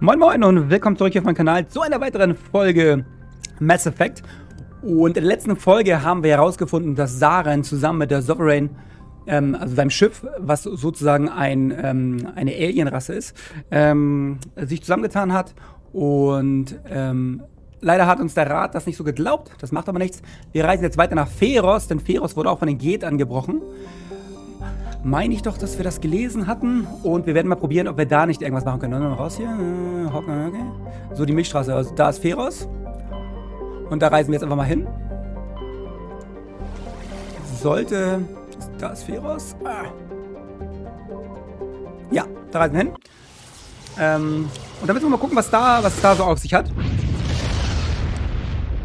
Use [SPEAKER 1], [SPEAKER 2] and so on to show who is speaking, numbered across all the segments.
[SPEAKER 1] Moin Moin und willkommen zurück auf meinem Kanal zu einer weiteren Folge Mass Effect. Und in der letzten Folge haben wir herausgefunden, dass Saren zusammen mit der Sovereign, ähm, also seinem Schiff, was sozusagen ein, ähm, eine Alienrasse ist, ähm, sich zusammengetan hat. Und ähm, leider hat uns der Rat das nicht so geglaubt. Das macht aber nichts. Wir reisen jetzt weiter nach Feros, denn Feros wurde auch von den Geht angebrochen meine ich doch, dass wir das gelesen hatten. Und wir werden mal probieren, ob wir da nicht irgendwas machen können. Raus hier. Äh, okay. So, die Milchstraße. Also, da ist Feros. Und da reisen wir jetzt einfach mal hin. Sollte... Da ist Feros. Ah. Ja, da reisen wir hin. Ähm, und müssen wir mal gucken, was da, was da so auf sich hat.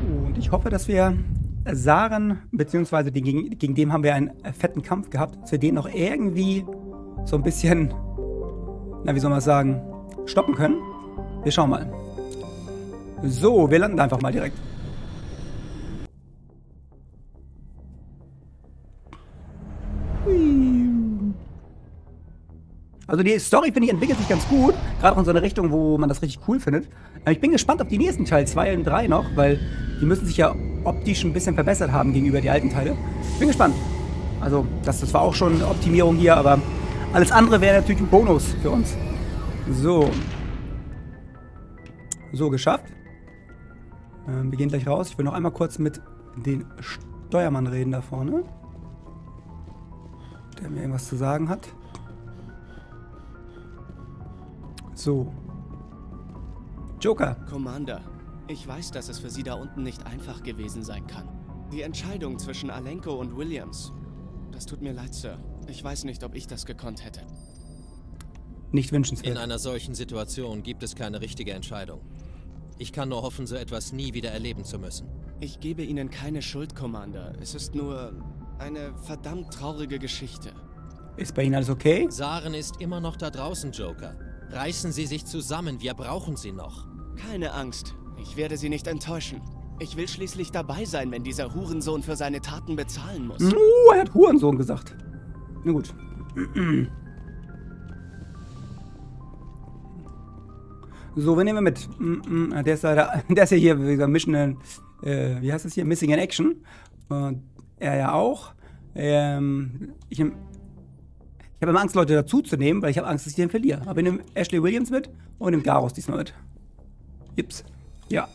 [SPEAKER 1] Und ich hoffe, dass wir Saren, beziehungsweise gegen, gegen den haben wir einen fetten Kampf gehabt, wir den noch irgendwie so ein bisschen, na wie soll man sagen, stoppen können. Wir schauen mal. So, wir landen einfach mal direkt. Also die Story, finde ich, entwickelt sich ganz gut. Gerade auch in so eine Richtung, wo man das richtig cool findet. Ich bin gespannt auf die nächsten Teil 2 und 3 noch, weil die müssen sich ja optisch ein bisschen verbessert haben gegenüber die alten Teile. Bin gespannt. Also, das, das war auch schon eine Optimierung hier, aber alles andere wäre natürlich ein Bonus für uns. So. So, geschafft. Ähm, wir gehen gleich raus. Ich will noch einmal kurz mit den Steuermann reden da vorne. Der mir irgendwas zu sagen hat. So. Joker.
[SPEAKER 2] Commander, ich weiß, dass es für Sie da unten nicht einfach gewesen sein kann. Die Entscheidung zwischen Alenko und Williams. Das tut mir leid, Sir. Ich weiß nicht, ob ich das gekonnt hätte.
[SPEAKER 1] Nicht wünschenswert.
[SPEAKER 3] In einer solchen Situation gibt es keine richtige Entscheidung. Ich kann nur hoffen, so etwas nie wieder erleben zu müssen.
[SPEAKER 2] Ich gebe Ihnen keine Schuld, Commander. Es ist nur eine verdammt traurige Geschichte.
[SPEAKER 1] Ist bei Ihnen alles okay?
[SPEAKER 3] Saren ist immer noch da draußen, Joker. Reißen Sie sich zusammen, wir brauchen Sie noch.
[SPEAKER 2] Keine Angst. Ich werde Sie nicht enttäuschen. Ich will schließlich dabei sein, wenn dieser Hurensohn für seine Taten bezahlen muss.
[SPEAKER 1] Uh, er hat Hurensohn gesagt. Na gut. So, wen nehmen wir mit? Der ist leider, der ist ja hier, wie gesagt, Mission, äh, wie heißt das hier? Missing in Action. Und er ja auch. Ähm, ich nehme ich habe immer Angst, Leute dazu zu nehmen, weil ich habe Angst, dass ich den verliere. Aber ich nehme Ashley Williams mit und nehme Garros diesmal mit. Jips. Ja.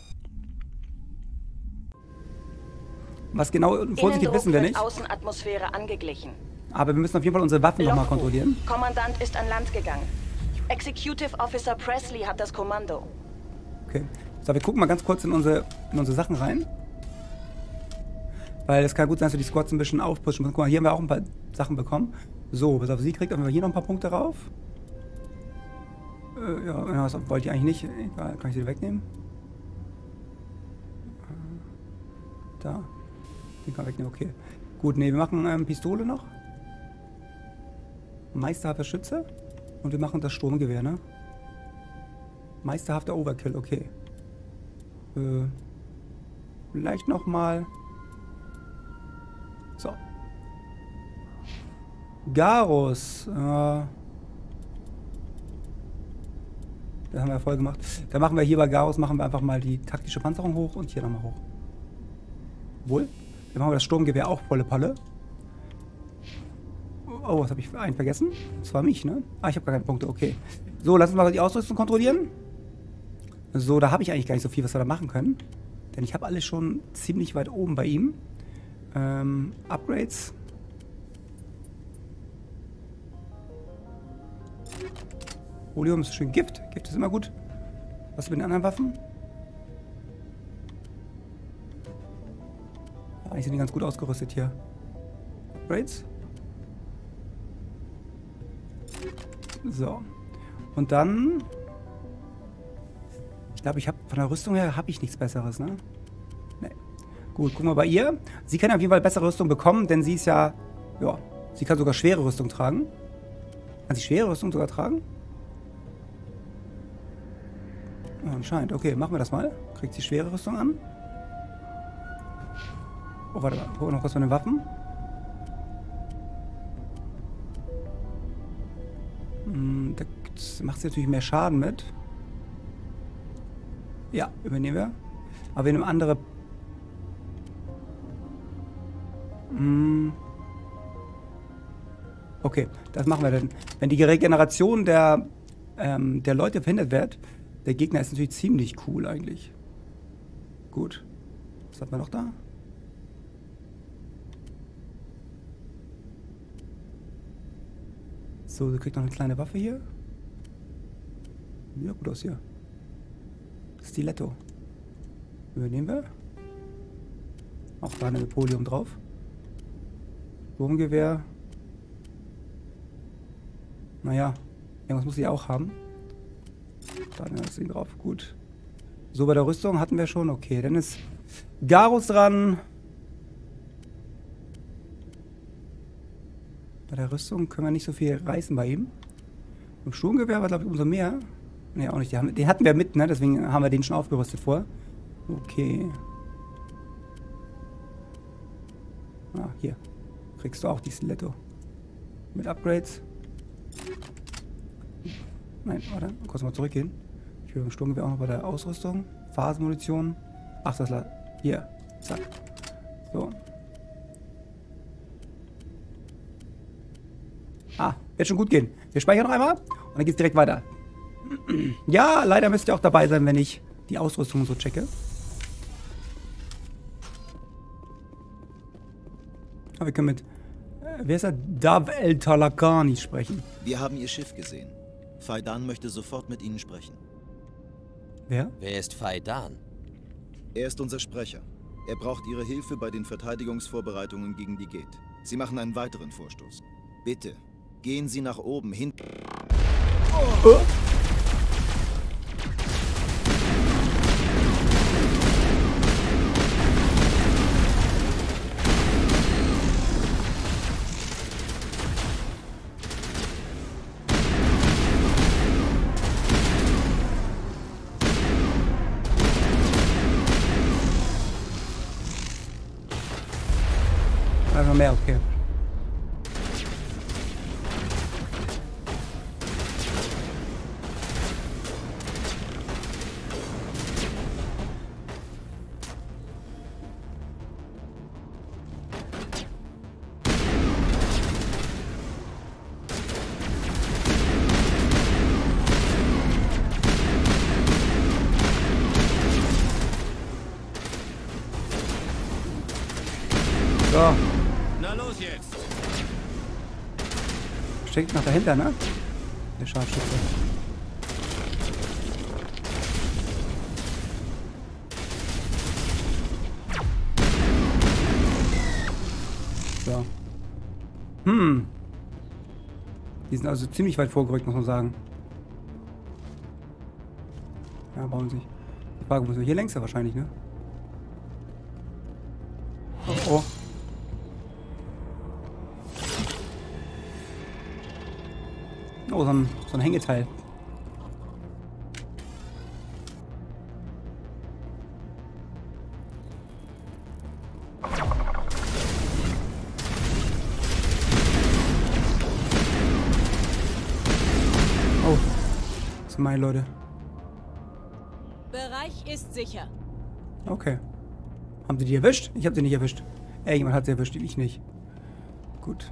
[SPEAKER 1] Was genau vorsichtig wissen wir nicht.
[SPEAKER 4] Außenatmosphäre angeglichen.
[SPEAKER 1] Aber wir müssen auf jeden Fall unsere Waffen nochmal kontrollieren.
[SPEAKER 4] Kommandant ist an Land gegangen. Executive Officer Presley hat das Kommando.
[SPEAKER 1] Okay. So, wir gucken mal ganz kurz in unsere, in unsere Sachen rein. Weil es kann gut sein, dass wir die Squads ein bisschen aufpushen müssen. Guck mal, hier haben wir auch ein paar Sachen bekommen. So, pass auf, sie kriegt aber hier noch ein paar Punkte rauf. Äh, ja, das wollte ich eigentlich nicht. Egal, kann ich sie wegnehmen? Da. Den kann ich wegnehmen, okay. Gut, nee, wir machen ähm, Pistole noch. Meisterhafter Schütze. Und wir machen das Sturmgewehr, ne? Meisterhafter Overkill, okay. Äh, vielleicht nochmal. So. Garus. Äh, das haben wir voll gemacht. Dann machen wir hier bei Garus machen wir einfach mal die taktische Panzerung hoch und hier nochmal hoch. Wohl. Dann machen wir das Sturmgewehr auch volle Palle. Oh, was habe ich einen vergessen? Das war mich, ne? Ah, ich habe gar keine Punkte, okay. So, lass uns mal die Ausrüstung kontrollieren. So, da habe ich eigentlich gar nicht so viel, was wir da machen können. Denn ich habe alles schon ziemlich weit oben bei ihm. Ähm, Upgrades. Oleum ist schön Gift. Gift ist immer gut. Was mit den anderen Waffen? Eigentlich sind die ganz gut ausgerüstet hier. Upgrades. So. Und dann... Ich glaube, ich habe von der Rüstung her habe ich nichts Besseres, ne? Nee. Gut, gucken wir bei ihr. Sie kann auf jeden Fall bessere Rüstung bekommen, denn sie ist ja... Ja, sie kann sogar schwere Rüstung tragen. Kann sie schwere Rüstung sogar tragen? Anscheinend. Okay, machen wir das mal. Kriegt sie schwere Rüstung an? Oh, warte mal. Gucken noch was von den Waffen. Hm, da macht sie natürlich mehr Schaden mit. Ja, übernehmen wir. Aber wir nehmen andere... Hm. Okay, das machen wir dann. Wenn die Regeneration der, ähm, der Leute verhindert wird, der Gegner ist natürlich ziemlich cool eigentlich. Gut. Was hat man noch da? So, sie kriegt noch eine kleine Waffe hier. Ja, gut aus hier. Stiletto. Übernehmen wir. Auch da eine Napoleon drauf. Wurmgewehr. Naja, irgendwas muss sie auch haben. Da ist sie drauf. Gut. So, bei der Rüstung hatten wir schon. Okay, dann ist Garus dran. Bei der Rüstung können wir nicht so viel reißen bei ihm. Im Sturmgewehr war, glaube ich, umso mehr. Ne, auch nicht. Den, den hatten wir mit, ne? Deswegen haben wir den schon aufgerüstet vor. Okay. Ah, hier. Kriegst du auch die Stiletto. Mit Upgrades. Nein, warte. Kurz mal zurückgehen. Will beim Sturmgewehr auch noch bei der Ausrüstung. Phasenmunition. Ach, das la Hier. Zack. So. Ah, wird schon gut gehen. Wir speichern noch einmal und dann geht's direkt weiter. Ja, leider müsst ihr auch dabei sein, wenn ich die Ausrüstung so checke. Aber wir können mit, äh, wer ist er? Dav El Talakani sprechen.
[SPEAKER 5] Wir haben Ihr Schiff gesehen. Faidan möchte sofort mit Ihnen sprechen.
[SPEAKER 1] Wer?
[SPEAKER 3] Wer ist Faidan?
[SPEAKER 5] Er ist unser Sprecher. Er braucht Ihre Hilfe bei den Verteidigungsvorbereitungen gegen die Gate. Sie machen einen weiteren Vorstoß. Bitte, gehen Sie nach oben hin.
[SPEAKER 1] Oh. Einfach steckt noch dahinter, ne? Der Scharfschütze. So. Hm. Die sind also ziemlich weit vorgerückt, muss man sagen. Ja, bauen sich. Die Frage, muss man hier längst ja wahrscheinlich, ne? Oh, oh. Oh, so ein, so ein Hängeteil. Oh. Das sind meine Leute.
[SPEAKER 6] Bereich ist sicher.
[SPEAKER 1] Okay. Haben sie die erwischt? Ich habe sie nicht erwischt. Irgendjemand hat sie erwischt, ich nicht. Gut.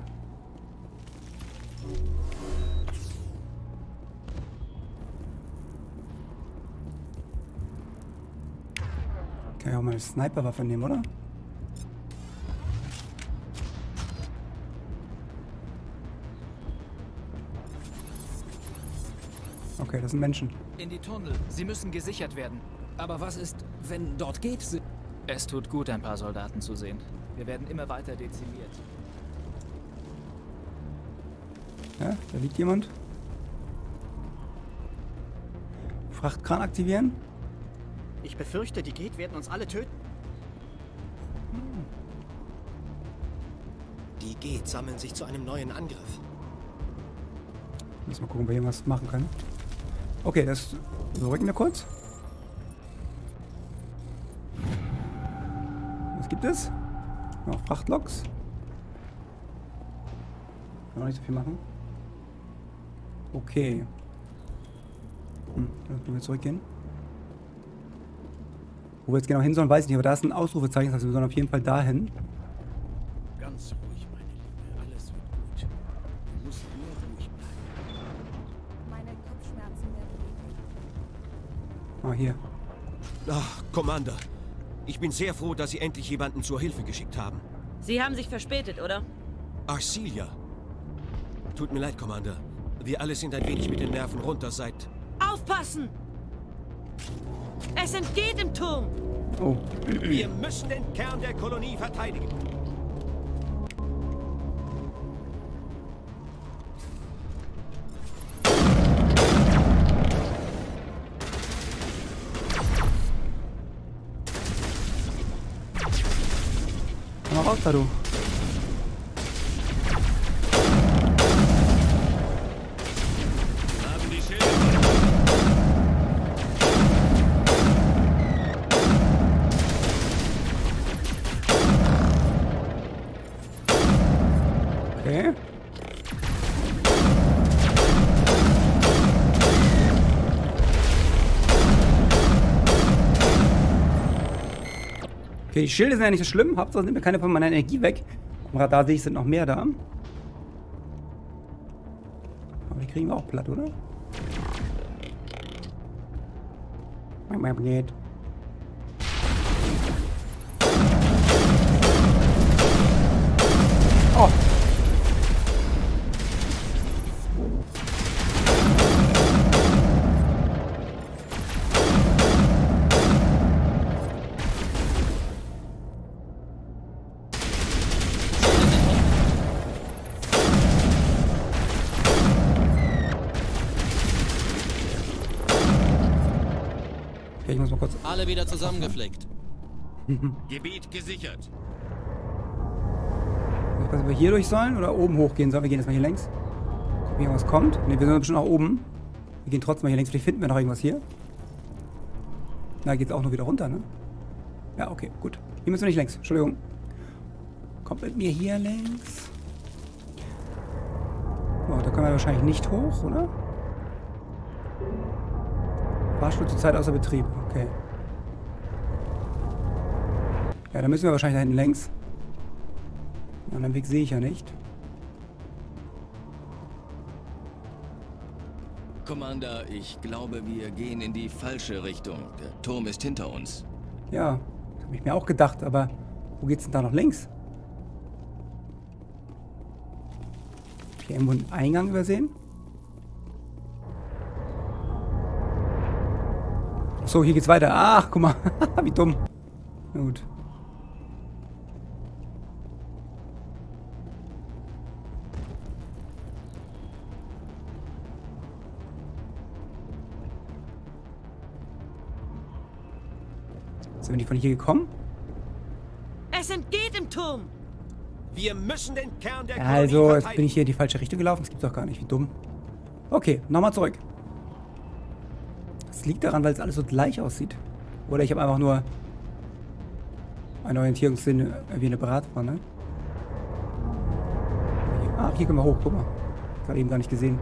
[SPEAKER 1] Kann ich auch mal eine Sniperwaffe nehmen, oder? Okay, das sind Menschen.
[SPEAKER 7] In die Tunnel. Sie müssen gesichert werden. Aber was ist, wenn dort geht? Es tut gut, ein paar Soldaten zu sehen. Wir werden immer weiter dezimiert.
[SPEAKER 1] Ja, da liegt jemand. Frachtkran aktivieren.
[SPEAKER 8] Ich befürchte, die Gate werden uns alle töten.
[SPEAKER 2] Die Gate sammeln sich zu einem neuen Angriff.
[SPEAKER 1] Müssen mal gucken, ob wir irgendwas machen können. Okay, das beruhigen wir kurz. Was gibt es? Noch Frachtloks. Kann auch nicht so viel machen. Okay. Hm, dann müssen wir zurückgehen. Wo wir jetzt genau hin sollen, weiß ich nicht, aber da ist ein Ausrufezeichen, das heißt, wir sollen auf jeden Fall dahin.
[SPEAKER 6] Ganz ruhig, meine Liebe. Alles wird gut. Du musst nur ruhig bleiben.
[SPEAKER 9] Meine Kopfschmerzen werden.
[SPEAKER 1] Ah, hier.
[SPEAKER 6] Ach, Commander. Ich bin sehr froh, dass Sie endlich jemanden zur Hilfe geschickt haben.
[SPEAKER 10] Sie haben sich verspätet, oder?
[SPEAKER 6] Arcelia. Tut mir leid, Commander. Wir alle sind ein wenig mit den Nerven runter seit...
[SPEAKER 10] Aufpassen! Es entgeht im Turm!
[SPEAKER 1] Oh,
[SPEAKER 6] Wir müssen den Kern der Kolonie verteidigen.
[SPEAKER 1] komm
[SPEAKER 6] die Schilde
[SPEAKER 1] sind ja nicht so schlimm. Hauptsache nimmt mir keine von meiner Energie weg. Am Radar sehe ich, sind noch mehr da. Aber die kriegen wir auch platt, oder? Geht. Oh. Ich muss mal kurz.
[SPEAKER 3] Alle wieder zusammengeflickt.
[SPEAKER 6] Gebiet gesichert.
[SPEAKER 1] Ich weiß nicht, ob wir hier durch sollen oder oben hochgehen sollen. Wir gehen jetzt mal hier längs. Gucken, hier was kommt. Ne, wir sind bestimmt nach oben. Wir gehen trotzdem mal hier längs. Vielleicht finden wir noch irgendwas hier. Na, geht's auch nur wieder runter, ne? Ja, okay, gut. Hier müssen wir nicht längs. Entschuldigung. Kommt mit mir hier längs. Oh, da können wir wahrscheinlich nicht hoch, oder? Fahrstuhl zurzeit außer Betrieb. Okay. Ja, dann müssen wir wahrscheinlich da hinten längs. Einen anderen Weg sehe ich ja nicht.
[SPEAKER 11] Commander, ich glaube, wir gehen in die falsche Richtung. Der Turm ist hinter uns.
[SPEAKER 1] Ja, das habe ich mir auch gedacht, aber wo geht's denn da noch längs? Hab ich irgendwo einen Eingang übersehen? So, hier geht's weiter. Ach, guck mal. Wie dumm. Na gut. Sind wir nicht von hier gekommen?
[SPEAKER 10] Es entgeht im Turm!
[SPEAKER 6] Wir müssen den Kern der
[SPEAKER 1] Ja, also, jetzt bin ich hier in die falsche Richtung gelaufen. Das gibt's doch gar nicht. Wie dumm. Okay, nochmal zurück. Liegt daran, weil es alles so gleich aussieht. Oder ich habe einfach nur einen Orientierungssinn wie eine Bratpfanne. Ah, hier können wir hoch. Guck mal. Gerade eben gar nicht gesehen.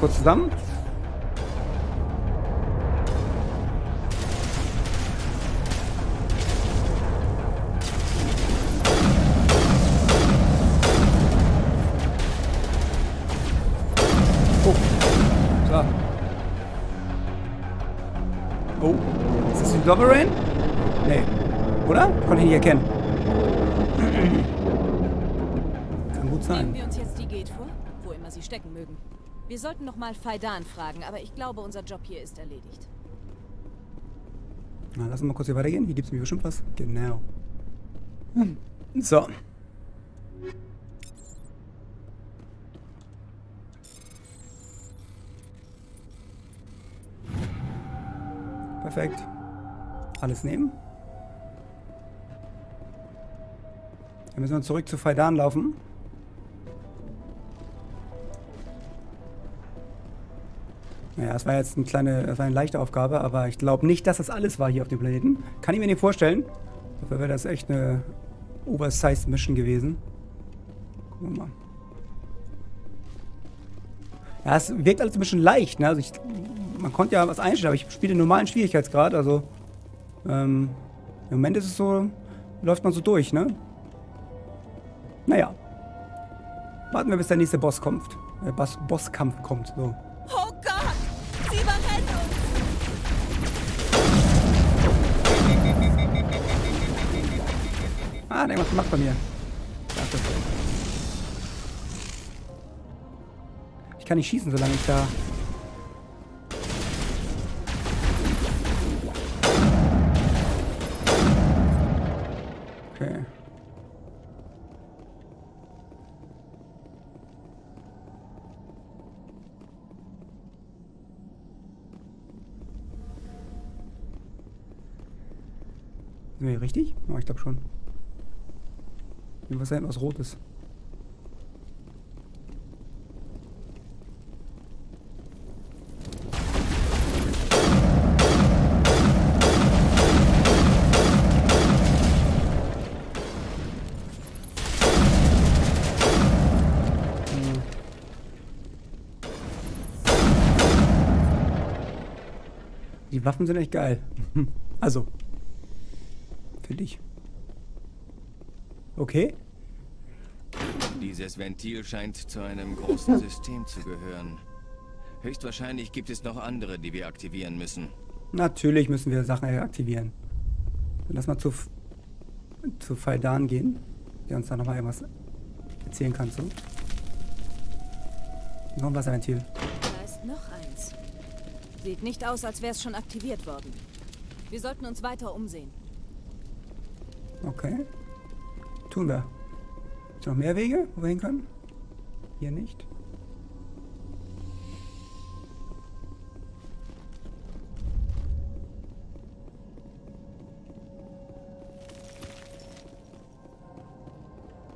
[SPEAKER 1] Kurz zusammen. Oh. Oh. Ist das die? Nee. Oder? Konnte ich nicht erkennen. Kann gut
[SPEAKER 9] Nehmen
[SPEAKER 1] sein.
[SPEAKER 9] wir uns jetzt die Gate vor, wo immer sie stecken mögen. Wir sollten noch mal Faidan fragen, aber ich glaube, unser Job hier ist erledigt.
[SPEAKER 1] Na, lass uns mal kurz hier weitergehen. Hier gibt es mir bestimmt was. Genau. Hm. So. Perfekt. Alles nehmen. Dann müssen wir zurück zu Faidan laufen. Naja, das war jetzt eine kleine, das war eine leichte Aufgabe, aber ich glaube nicht, dass das alles war hier auf dem Planeten. Kann ich mir nicht vorstellen. Dafür wäre das echt eine Oversized Mission gewesen. Gucken wir mal. Ja, es wirkt alles ein bisschen leicht, ne? Also ich, man konnte ja was einstellen, aber ich spiele den normalen Schwierigkeitsgrad, also ähm, im Moment ist es so, läuft man so durch, ne? Naja. Warten wir, bis der nächste Boss kommt. Der Boss Bosskampf kommt, so. Ah, hat was gemacht bei mir. Dachte. Ich kann nicht schießen, solange ich da... Okay. Hier richtig? Oh, ich glaube schon. Irgendwas sein, was Rotes. Die Waffen sind echt geil. Also. Finde ich. Okay.
[SPEAKER 11] Dieses Ventil scheint zu einem großen System zu gehören. Höchstwahrscheinlich gibt es noch andere, die wir aktivieren müssen.
[SPEAKER 1] Natürlich müssen wir Sachen aktivieren. Lass mal zu, F- zu Faldan gehen, der uns da nochmal irgendwas erzählen kann zu. Noch ein Wasserventil.
[SPEAKER 9] Da ist noch eins. Sieht nicht aus, als wäre es schon aktiviert worden. Wir sollten uns weiter umsehen.
[SPEAKER 1] Okay. Tun wir. Ist noch mehr Wege, wo wir hin können? Hier nicht.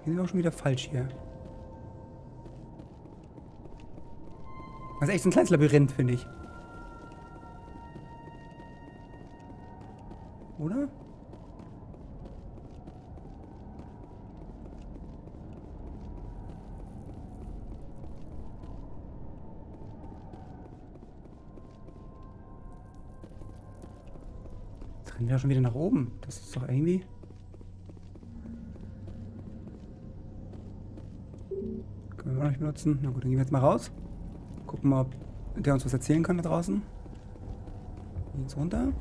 [SPEAKER 1] Wir sind auch schon wieder falsch hier. Das ist echt ein kleines Labyrinth, finde ich. Wir schon wieder nach oben. Das ist doch irgendwie... Können wir noch nicht benutzen. Na gut, dann gehen wir jetzt mal raus. Gucken mal, ob der uns was erzählen kann da draußen. Gehen jetzt runter.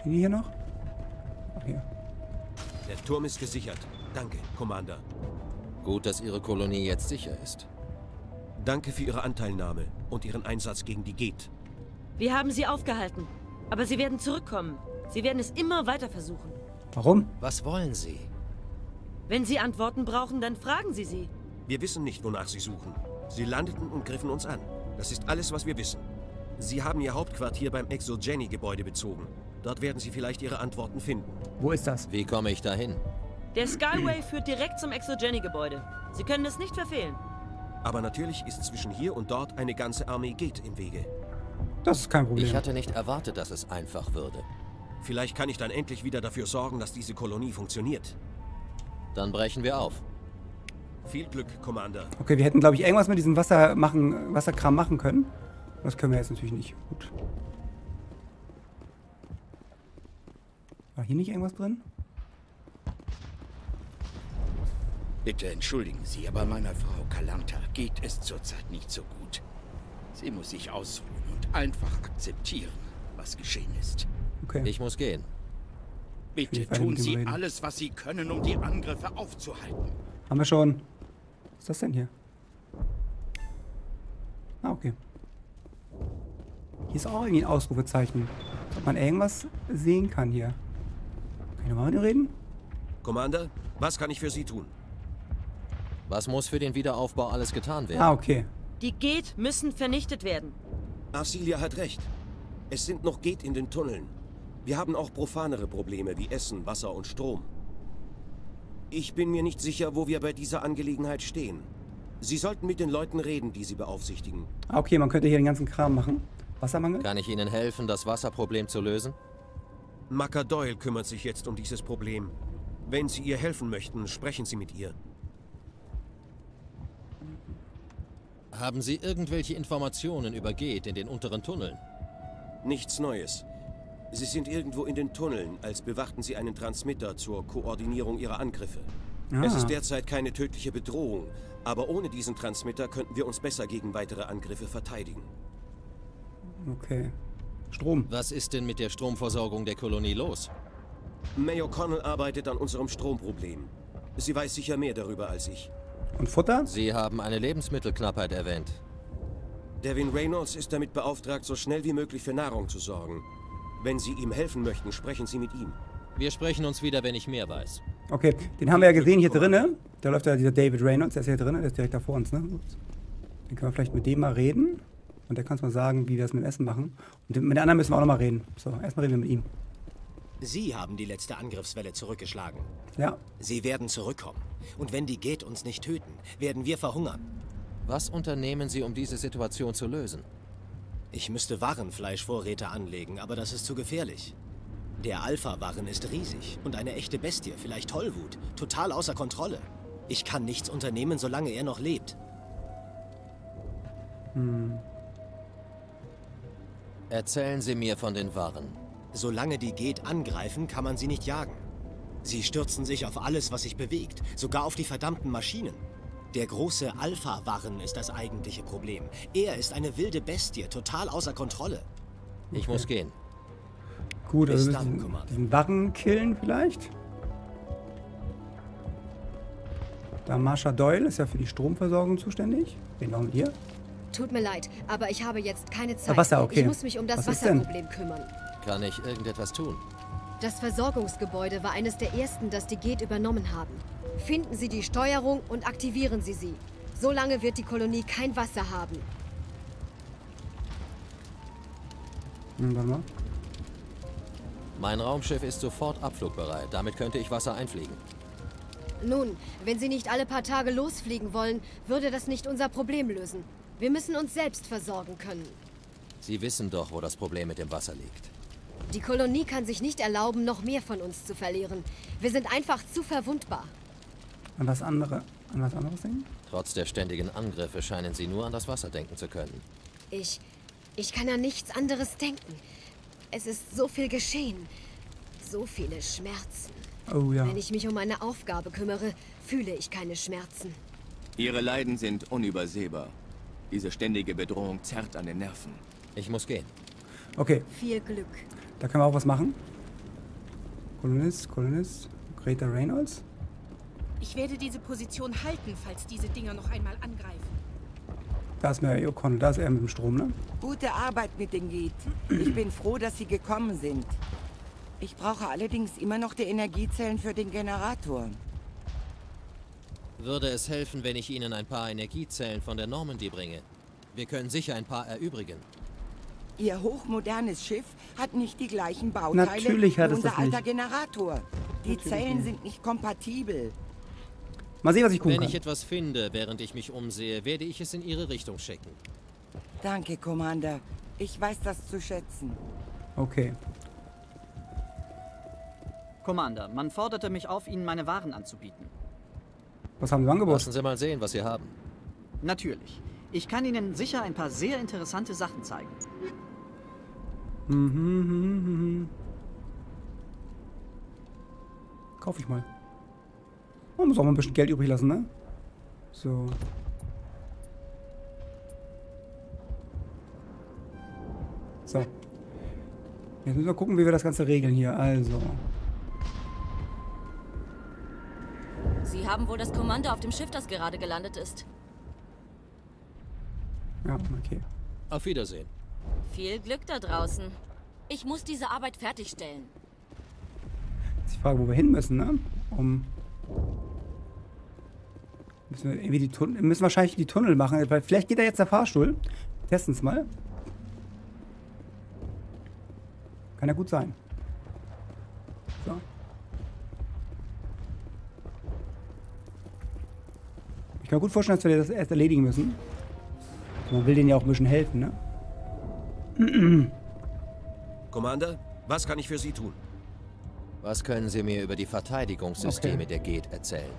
[SPEAKER 1] Stehen die hier noch? Ach hier.
[SPEAKER 6] Der Turm ist gesichert. Danke, Commander.
[SPEAKER 3] Gut, dass Ihre Kolonie jetzt sicher ist.
[SPEAKER 6] Danke für Ihre Anteilnahme und Ihren Einsatz gegen die Geth.
[SPEAKER 10] Wir haben sie aufgehalten. Aber sie werden zurückkommen. Sie werden es immer weiter versuchen.
[SPEAKER 1] Warum?
[SPEAKER 3] Was wollen Sie?
[SPEAKER 10] Wenn Sie Antworten brauchen, dann fragen Sie sie.
[SPEAKER 6] Wir wissen nicht, wonach Sie suchen. Sie landeten und griffen uns an. Das ist alles, was wir wissen. Sie haben Ihr Hauptquartier beim Exogeny-Gebäude bezogen. Dort werden Sie vielleicht Ihre Antworten finden.
[SPEAKER 1] Wo ist das?
[SPEAKER 3] Wie komme ich dahin?
[SPEAKER 10] Der Skyway führt direkt zum Exogeny-Gebäude. Sie können es nicht verfehlen.
[SPEAKER 6] Aber natürlich ist zwischen hier und dort eine ganze Armee Geth im Wege.
[SPEAKER 1] Das ist kein Problem.
[SPEAKER 3] Ich hatte nicht erwartet, dass es einfach würde.
[SPEAKER 6] Vielleicht kann ich dann endlich wieder dafür sorgen, dass diese Kolonie funktioniert.
[SPEAKER 3] Dann brechen wir auf.
[SPEAKER 6] Viel Glück, Commander.
[SPEAKER 1] Okay, wir hätten, glaube ich, irgendwas mit diesem Wasser machen, Wasserkram machen können. Das können wir jetzt natürlich nicht. Gut. War hier nicht irgendwas drin?
[SPEAKER 12] Bitte entschuldigen Sie, aber meiner Frau Kalanta geht es zurzeit nicht so gut. Sie muss sich ausruhen und einfach akzeptieren, was geschehen ist.
[SPEAKER 1] Okay.
[SPEAKER 3] Ich muss gehen.
[SPEAKER 12] Bitte tun Sie
[SPEAKER 1] reden.
[SPEAKER 12] alles, was Sie können, um die Angriffe aufzuhalten.
[SPEAKER 1] Haben wir schon. Was ist das denn hier? Ah, okay. Hier ist auch irgendwie ein Ausrufezeichen. Ob man irgendwas sehen kann hier. Kann ich nochmal mit ihm reden?
[SPEAKER 6] Commander, was kann ich für Sie tun?
[SPEAKER 3] Was muss für den Wiederaufbau alles getan werden?
[SPEAKER 1] Ah, okay.
[SPEAKER 10] Die Geht müssen vernichtet werden.
[SPEAKER 6] Arcilia hat recht. Es sind noch Geht in den Tunneln. Wir haben auch profanere Probleme wie Essen, Wasser und Strom. Ich bin mir nicht sicher, wo wir bei dieser Angelegenheit stehen. Sie sollten mit den Leuten reden, die Sie beaufsichtigen.
[SPEAKER 1] Ah, okay, man könnte hier den ganzen Kram machen. Wassermangel?
[SPEAKER 3] Kann ich Ihnen helfen, das Wasserproblem zu lösen?
[SPEAKER 6] Maka Doyle kümmert sich jetzt um dieses Problem. Wenn Sie ihr helfen möchten, sprechen Sie mit ihr.
[SPEAKER 3] Haben Sie irgendwelche Informationen über Geht in den unteren Tunneln?
[SPEAKER 6] Nichts Neues. Sie sind irgendwo in den Tunneln, als bewachten Sie einen Transmitter zur Koordinierung Ihrer Angriffe.
[SPEAKER 1] Ah.
[SPEAKER 6] Es ist derzeit keine tödliche Bedrohung, aber ohne diesen Transmitter könnten wir uns besser gegen weitere Angriffe verteidigen.
[SPEAKER 1] Okay. Strom.
[SPEAKER 3] Was ist denn mit der Stromversorgung der Kolonie los?
[SPEAKER 6] Mayor Connell arbeitet an unserem Stromproblem. Sie weiß sicher mehr darüber als ich.
[SPEAKER 1] Und Futter?
[SPEAKER 3] Sie haben eine Lebensmittelknappheit erwähnt.
[SPEAKER 6] Devin Reynolds ist damit beauftragt, so schnell wie möglich für Nahrung zu sorgen. Wenn Sie ihm helfen möchten, sprechen Sie mit ihm.
[SPEAKER 3] Wir sprechen uns wieder, wenn ich mehr weiß.
[SPEAKER 1] Okay, den haben wir ja gesehen hier drinnen. Da läuft ja dieser David Reynolds, der ist hier drinnen, der ist direkt da vor uns, ne? Ups. Dann können wir vielleicht mit dem mal reden. Und der kann uns mal sagen, wie wir es mit dem Essen machen. Und mit den anderen müssen wir auch noch mal reden. So, erstmal reden wir mit ihm.
[SPEAKER 13] Sie haben die letzte Angriffswelle zurückgeschlagen.
[SPEAKER 1] Ja.
[SPEAKER 13] Sie werden zurückkommen. Und wenn die Geht uns nicht töten, werden wir verhungern.
[SPEAKER 3] Was unternehmen Sie, um diese Situation zu lösen?
[SPEAKER 13] Ich müsste Warenfleischvorräte anlegen, aber das ist zu gefährlich. Der Alpha-Warren ist riesig und eine echte Bestie, vielleicht Tollwut, total außer Kontrolle. Ich kann nichts unternehmen, solange er noch lebt.
[SPEAKER 1] Hm.
[SPEAKER 3] Erzählen Sie mir von den Waren.
[SPEAKER 13] Solange die Geht angreifen, kann man sie nicht jagen. Sie stürzen sich auf alles, was sich bewegt, sogar auf die verdammten Maschinen. Der große Alpha-Warren ist das eigentliche Problem. Er ist eine wilde Bestie, total außer Kontrolle.
[SPEAKER 3] Ich muss gehen.
[SPEAKER 1] Gut, also wir
[SPEAKER 13] dann, Commander.
[SPEAKER 1] diesen Barren killen vielleicht. Da Marsha Doyle ist ja für die Stromversorgung zuständig. Wen mit ihr?
[SPEAKER 14] Tut mir leid, aber ich habe jetzt keine Zeit.
[SPEAKER 1] Wasser, okay.
[SPEAKER 14] Ich muss mich um das
[SPEAKER 1] Was?
[SPEAKER 14] Wasserproblem kümmern.
[SPEAKER 3] Kann ich irgendetwas tun?
[SPEAKER 14] Das Versorgungsgebäude war eines der ersten, das die GET übernommen haben. Finden Sie die Steuerung und aktivieren Sie sie. So lange wird die Kolonie kein Wasser haben.
[SPEAKER 1] Hm, warte mal.
[SPEAKER 3] Mein Raumschiff ist sofort abflugbereit. Damit könnte ich Wasser einfliegen.
[SPEAKER 14] Nun, wenn Sie nicht alle paar Tage losfliegen wollen, würde das nicht unser Problem lösen. Wir müssen uns selbst versorgen können.
[SPEAKER 3] Sie wissen doch, wo das Problem mit dem Wasser liegt.
[SPEAKER 14] Die Kolonie kann sich nicht erlauben, noch mehr von uns zu verlieren. Wir sind einfach zu verwundbar.
[SPEAKER 1] An was andere, an was anderes denken?
[SPEAKER 3] Trotz der ständigen Angriffe scheinen Sie nur an das Wasser denken zu können.
[SPEAKER 14] Ich. Ich kann an nichts anderes denken. Es ist so viel geschehen. So viele Schmerzen.
[SPEAKER 1] Oh ja.
[SPEAKER 14] Wenn ich mich um meine Aufgabe kümmere, fühle ich keine Schmerzen.
[SPEAKER 11] Ihre Leiden sind unübersehbar. Diese ständige Bedrohung zerrt an den Nerven.
[SPEAKER 3] Ich muss gehen.
[SPEAKER 1] Okay,
[SPEAKER 14] Viel Glück.
[SPEAKER 1] Da können wir auch was machen. Kolonist, Kolonist, Greta Reynolds.
[SPEAKER 15] Ich werde diese Position halten, falls diese Dinger noch einmal angreifen.
[SPEAKER 1] Da ist Mary O'Connell, da ist er mit dem Strom, ne?
[SPEAKER 16] Gute Arbeit mit den Geht. Ich bin froh, dass Sie gekommen sind. Ich brauche allerdings immer noch die Energiezellen für den Generator.
[SPEAKER 3] Würde es helfen, wenn ich Ihnen ein paar Energiezellen von der Normandy bringe? Wir können sicher ein paar erübrigen.
[SPEAKER 16] Ihr hochmodernes Schiff hat nicht die gleichen Bauteile
[SPEAKER 1] Natürlich hat
[SPEAKER 16] wie
[SPEAKER 1] es
[SPEAKER 16] unser alter Generator. Die
[SPEAKER 1] Natürlich
[SPEAKER 16] Zellen
[SPEAKER 1] nicht.
[SPEAKER 16] sind nicht kompatibel.
[SPEAKER 1] Mal sehen, was ich gucken
[SPEAKER 3] Wenn
[SPEAKER 1] kann.
[SPEAKER 3] ich etwas finde, während ich mich umsehe, werde ich es in Ihre Richtung schicken.
[SPEAKER 16] Danke, Commander. Ich weiß das zu schätzen.
[SPEAKER 1] Okay.
[SPEAKER 8] Commander, man forderte mich auf, Ihnen meine Waren anzubieten.
[SPEAKER 1] Was haben Sie im Angebot?
[SPEAKER 3] Lassen Sie mal sehen, was Sie haben.
[SPEAKER 8] Natürlich. Ich kann Ihnen sicher ein paar sehr interessante Sachen zeigen.
[SPEAKER 1] Mhm, mhm, mhm. Kauf ich mal. Man muss auch mal ein bisschen Geld übrig lassen, ne? So. So. Jetzt müssen wir gucken, wie wir das Ganze regeln hier. Also.
[SPEAKER 9] Sie haben wohl das Kommando auf dem Schiff, das gerade gelandet ist.
[SPEAKER 1] Ja, okay.
[SPEAKER 3] Auf Wiedersehen.
[SPEAKER 10] Viel Glück da draußen. Ich muss diese Arbeit fertigstellen.
[SPEAKER 1] Jetzt die Frage, wo wir hin müssen, ne? Um. Müssen wir irgendwie die Tunnel. Müssen wahrscheinlich die Tunnel machen, weil vielleicht geht da jetzt der Fahrstuhl. Testen es mal. Kann ja gut sein. So. Ich kann mir gut vorstellen, dass wir das erst erledigen müssen. Man will denen ja auch ein bisschen helfen, ne?
[SPEAKER 6] Commander, was kann ich für Sie tun?
[SPEAKER 3] Was können Sie mir über die Verteidigungssysteme
[SPEAKER 6] Okay.
[SPEAKER 3] der Gate erzählen?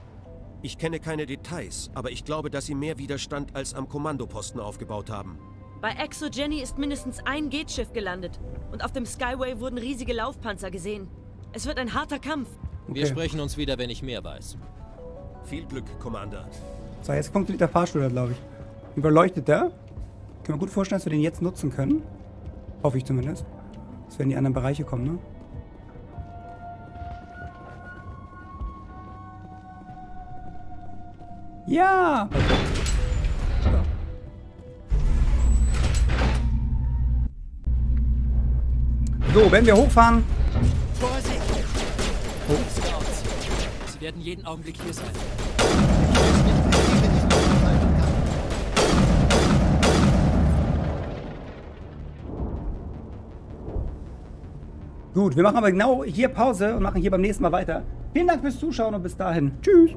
[SPEAKER 6] Ich kenne keine Details, aber ich glaube, dass Sie mehr Widerstand als am Kommandoposten aufgebaut haben.
[SPEAKER 10] Bei Exo Jenny ist mindestens ein Gate-Schiff gelandet. Und auf dem Skyway wurden riesige Laufpanzer gesehen. Es wird ein harter Kampf.
[SPEAKER 3] Wir sprechen uns wieder, wenn ich mehr weiß.
[SPEAKER 6] Viel Glück, Commander.
[SPEAKER 1] So, jetzt funktioniert der Fahrstuhl glaube ich. Überleuchtet der. Kann man gut vorstellen, dass wir den jetzt nutzen können. Hoffe ich zumindest. Dass wir in die anderen Bereiche kommen, ne? Ja! So, wenn wir hochfahren.
[SPEAKER 7] Vorsicht!
[SPEAKER 1] Oh.
[SPEAKER 7] Sie werden jeden Augenblick hier sein.
[SPEAKER 1] Gut, wir machen aber genau hier Pause und machen hier beim nächsten Mal weiter. Vielen Dank fürs Zuschauen und bis dahin. Tschüss.